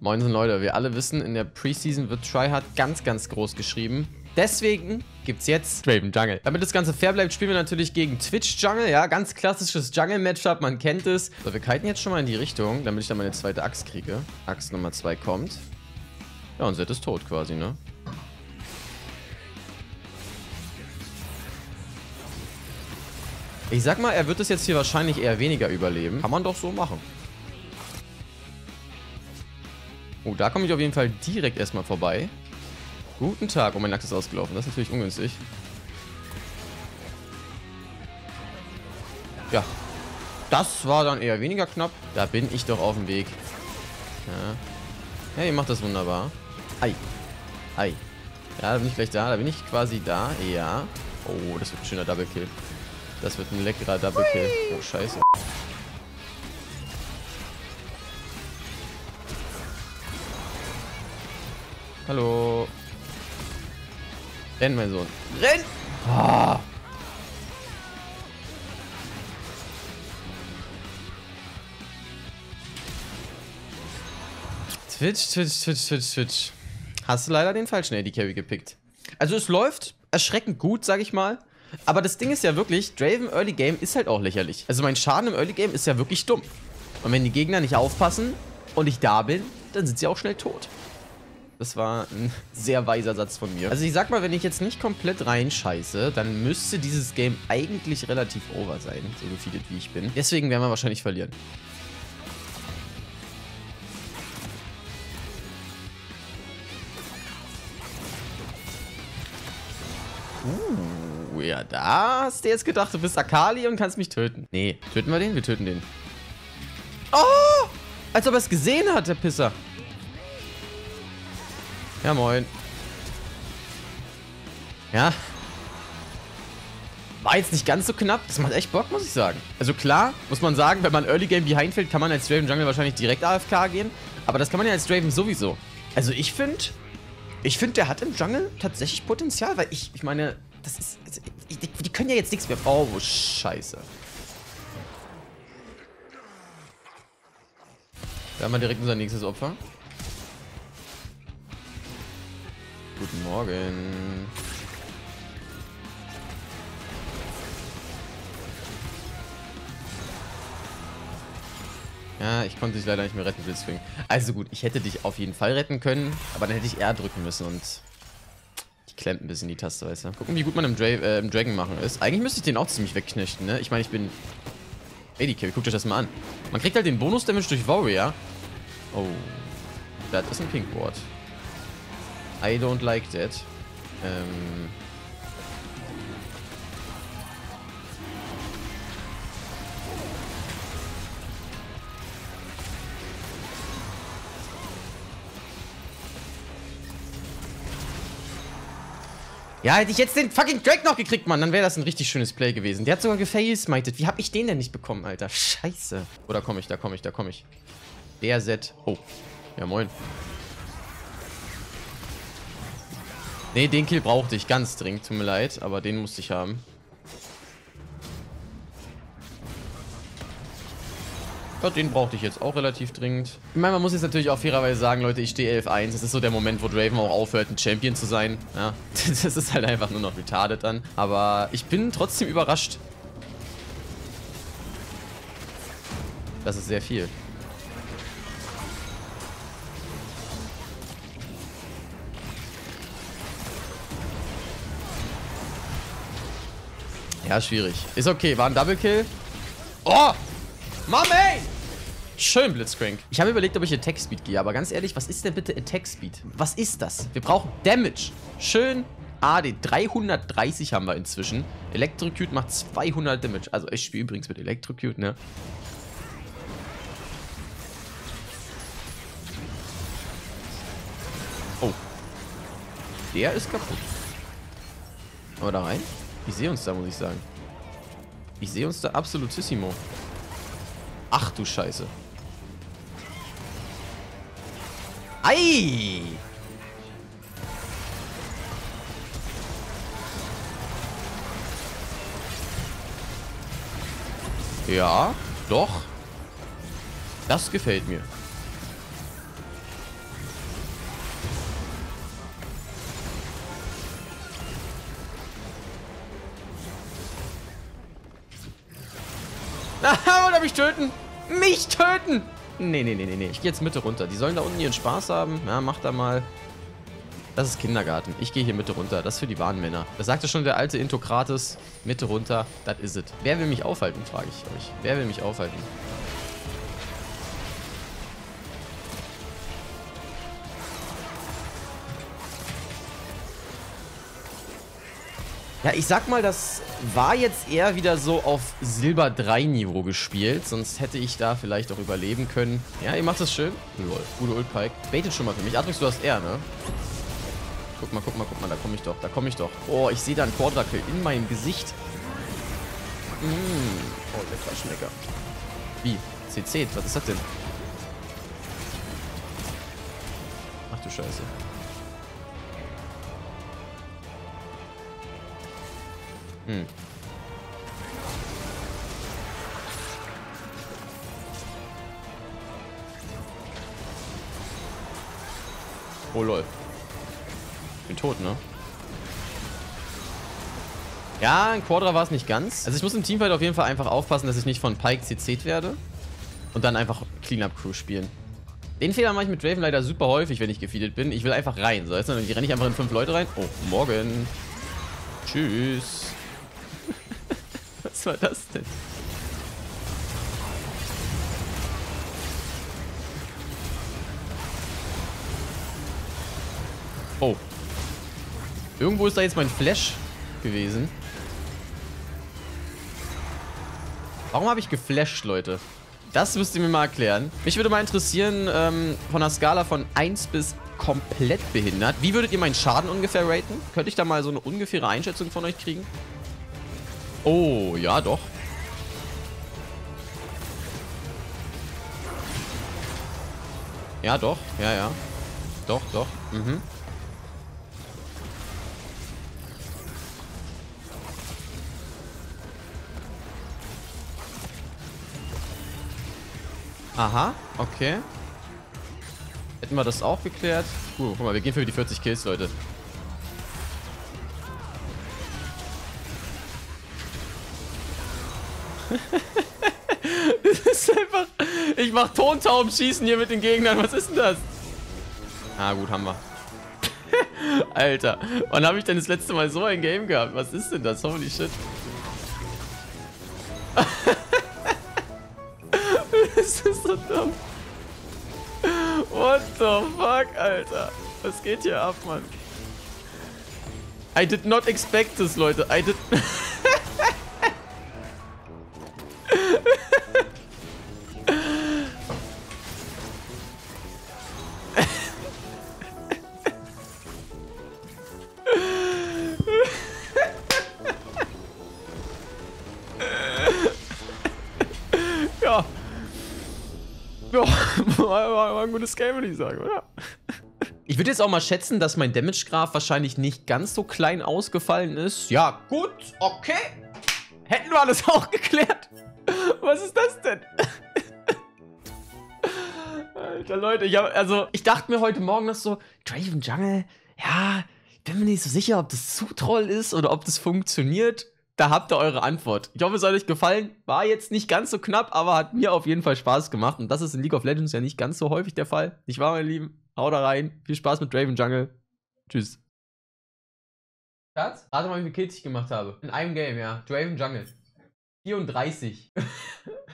Moinsen Leute, wir alle wissen, in der Preseason wird Tryhard ganz, ganz groß geschrieben. Deswegen gibt's jetzt Draven Jungle. Damit das Ganze fair bleibt, spielen wir natürlich gegen Twitch Jungle. Ja, ganz klassisches Jungle-Matchup, man kennt es. So, wir kiten jetzt schon mal in die Richtung, damit ich dann meine zweite Axt kriege. Axt Nummer 2 kommt. Ja, und Zed ist tot quasi, ne? Ich sag mal, er wird es jetzt hier wahrscheinlich eher weniger überleben. Kann man doch so machen. Oh, da komme ich auf jeden Fall direkt erstmal vorbei. Guten Tag. Oh, mein Lachs ist ausgelaufen. Das ist natürlich ungünstig. Ja. Das war dann eher weniger knapp. Da bin ich doch auf dem Weg. Ja. Ihr macht das wunderbar. Ei. Ei. Ja, da bin ich gleich da. Da bin ich quasi da. Ja. Oh, das wird ein schöner Double Kill. Das wird ein leckerer Double Kill. Oh, scheiße. Hallo. Renn, mein Sohn. Renn! Ah. Twitch, Twitch, Twitch, Twitch, Twitch. Hast du leider den falschen AD Carry gepickt. Also es läuft erschreckend gut, sag ich mal. Aber das Ding ist ja wirklich, Draven Early Game ist halt auch lächerlich. Also mein Schaden im Early Game ist ja wirklich dumm. Und wenn die Gegner nicht aufpassen und ich da bin, dann sind sie auch schnell tot. Das war ein sehr weiser Satz von mir. Also ich sag mal, wenn ich jetzt nicht komplett reinscheiße, dann müsste dieses Game eigentlich relativ over sein, so gefeedet wie ich bin. Deswegen werden wir wahrscheinlich verlieren. Uh, ja, da hast du jetzt gedacht, du bist Akali und kannst mich töten. Nee, töten wir den? Wir töten den. Oh! Als ob er es gesehen hat, der Pisser. Ja, moin. Ja. War jetzt nicht ganz so knapp. Das macht echt Bock, muss ich sagen. Also klar, muss man sagen, wenn man Early Game behind fällt, kann man als Draven Jungle wahrscheinlich direkt AFK gehen. Aber das kann man ja als Draven sowieso. Also ich finde, ich finde, der hat im Jungle tatsächlich Potenzial, weil ich, ich meine, das ist, also, die, die können ja jetzt nichts mehr. Oh, scheiße. Da haben wir direkt unser nächstes Opfer. Morgen. Ja, ich konnte dich leider nicht mehr retten, Blitzwing. Also gut, ich hätte dich auf jeden Fall retten können, aber dann hätte ich R drücken müssen und die klemmt ein bisschen die Taste, weißt du. Gucken, wie gut man im, Dra äh, im Dragon machen ist. Eigentlich müsste ich den auch ziemlich wegknechten, ne? Ich meine, ich bin... Ey, die Kill, guckt euch das mal an. Man kriegt halt den Bonus-Damage durch Warrior. Oh, das ist ein Pinkboard. I don't like that. Ähm... Ja, hätte ich jetzt den fucking Drake noch gekriegt, Mann, dann wäre das ein richtig schönes Play gewesen. Der hat sogar gefacesmited. Wie hab ich den denn nicht bekommen, Alter? Scheiße. Oder komme ich, da komme ich, da komme ich. Der Set. Oh. Ja, moin. Ne, den Kill brauchte ich ganz dringend, tut mir leid, aber den musste ich haben. Ja, den brauchte ich jetzt auch relativ dringend. Ich meine, man muss jetzt natürlich auch fairerweise sagen, Leute, ich stehe 11-1. Das ist so der Moment, wo Draven auch aufhört, ein Champion zu sein. Ja, das ist halt einfach nur noch retarded dann. Aber ich bin trotzdem überrascht. Das ist sehr viel. Ja, schwierig. Ist okay, war ein Double Kill. Oh! Mom, ey! Schön, Blitzcrank. Ich habe überlegt, ob ich Attack Speed gehe, aber ganz ehrlich, was ist denn bitte Attack Speed? Was ist das? Wir brauchen Damage. Schön AD. 330 haben wir inzwischen. Electrocute macht 200 Damage. Also ich spiele übrigens mit Electrocute, ne? Oh. Der ist kaputt. Aber da rein? Ich sehe uns da, muss ich sagen. Ich sehe uns da absolutissimo. Ach du Scheiße. Ei! Ja, doch. Das gefällt mir. oder mich töten. Mich töten. Nee, nee, nee, nee, nee. Ich gehe jetzt Mitte runter. Die sollen da unten ihren Spaß haben. Ja, mach da mal. Das ist Kindergarten. Ich gehe hier Mitte runter. Das ist für die wahren Männer. Das sagte schon der alte Intokrates. Mitte runter. Das is it. Wer will mich aufhalten, frage ich euch. Wer will mich aufhalten? Ja, ich sag mal, das war jetzt eher wieder so auf Silber 3 Niveau gespielt. Sonst hätte ich da vielleicht auch überleben können. Ja, ihr macht das schön. Lol, gute Ultpike. Baitet schon mal für mich. Atrix, du hast R, ne? Guck mal, guck mal, guck mal. Da komme ich doch, da komme ich doch. Oh, ich sehe da einen Quadrakill in meinem Gesicht. Mmh. Oh, lecker Schmecker. Wie? CC, was ist das denn? Ach du Scheiße. Hm. Oh lol. Bin tot, ne? Ja, ein Quadra war es nicht ganz. Also ich muss im Teamfight auf jeden Fall einfach aufpassen, dass ich nicht von Pike CC'd werde. Und dann einfach Cleanup-Crew spielen. Den Fehler mache ich mit Draven leider super häufig, wenn ich gefeedet bin. Ich will einfach rein. So, jetzt renne ich einfach in fünf Leute rein. Oh, morgen. Tschüss. War das denn? Oh. Irgendwo ist da jetzt mein Flash gewesen. Warum habe ich geflasht, Leute? Das müsst ihr mir mal erklären. Mich würde mal interessieren, ähm, von einer Skala von 1 bis komplett behindert. Wie würdet ihr meinen Schaden ungefähr raten? Könnte ich da mal so eine ungefähre Einschätzung von euch kriegen? Oh, ja, doch. Ja, doch. Ja, ja. Doch, doch. Mhm. Aha, okay. Hätten wir das auch geklärt. Uh, guck mal, wir gehen für die 40 Kills, Leute. Das ist einfach... Ich mach Tontaubenschießen hier mit den Gegnern. Was ist denn das? Ah, gut, haben wir. Alter, wann habe ich denn das letzte Mal so ein Game gehabt? Was ist denn das? Holy shit. das ist so dumm. What the fuck, Alter? Was geht hier ab, Mann? I did not expect this, Leute. I did... war, war, war ein gutes Game, würde ich sagen, oder? Ich würde jetzt auch mal schätzen, dass mein Damage-Graph wahrscheinlich nicht ganz so klein ausgefallen ist. Ja, gut, okay. Hätten wir alles auch geklärt. Was ist das denn? Alter, Leute, ich hab, also, ich dachte mir heute Morgen noch so, Draven Jungle, ja, bin mir nicht so sicher, ob das zu troll ist oder ob das funktioniert. Da habt ihr eure Antwort. Ich hoffe, es hat euch gefallen. War jetzt nicht ganz so knapp, aber hat mir auf jeden Fall Spaß gemacht. Und das ist in League of Legends ja nicht ganz so häufig der Fall. Nicht wahr, meine Lieben? Haut da rein. Viel Spaß mit Draven Jungle. Tschüss. Schatz? Rate mal, wie viele Kills ich gemacht habe. In einem Game, ja. Draven Jungle. 34.